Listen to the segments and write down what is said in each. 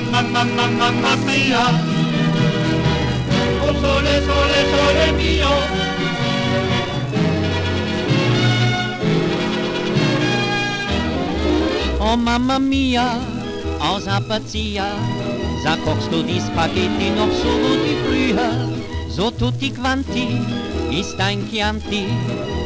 mamma, mamma, mamma mia. Oh sole, sole, sole mio. Oh mamma mia, aus Apatia, sag kochst du die Spaghetti noch so gut wie früher, so tutti quanti ist ein Chianti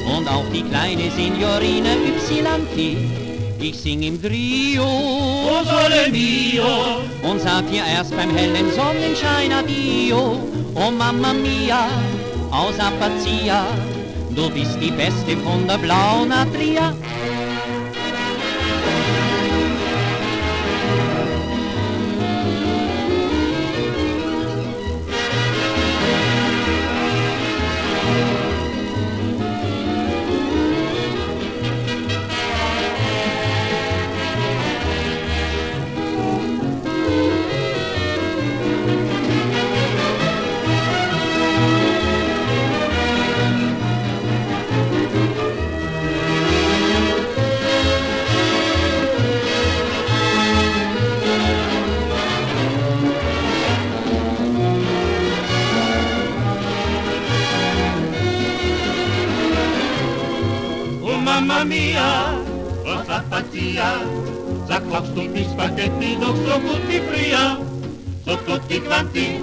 und auch die kleine Signorina Ypsilanti. Ich sing im Trio, Oh sole mio. und sag dir erst beim hellen Sonnenschein Addio. Oh Mamma mia, aus Apazia, du bist die Beste von der blauen Adria. Mamma mia. Sag, kochst du die Spaghetti noch so gut wie früher? So tutti quanti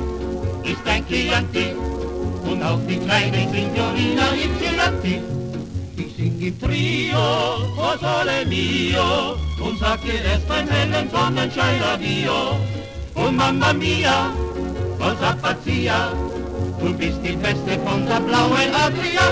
ist ein Chianti und auch die kleine Signorina Ypsilanti. Ich sing im Trio, oh sole mio, und sag dir erst beim hellen Sonnenschein Addio. Oh Mamma mia, was Apatia, du bist die Beste von der blauen Adria.